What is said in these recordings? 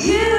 You.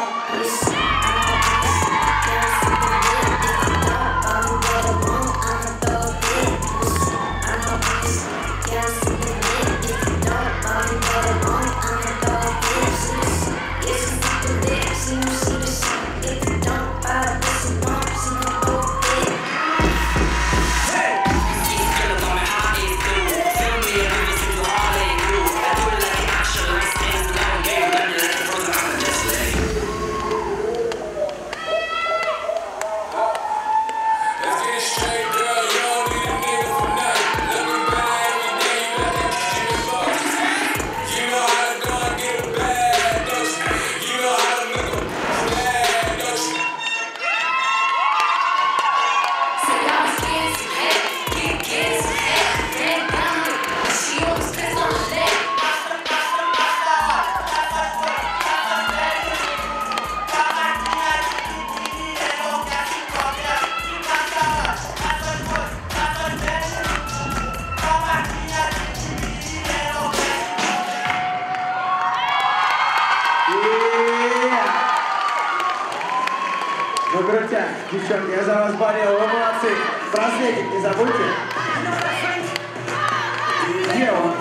Peace. Hashtag Ну, крутя, девчонки, я за вас болел, вы молодцы. Браслетик не забудьте.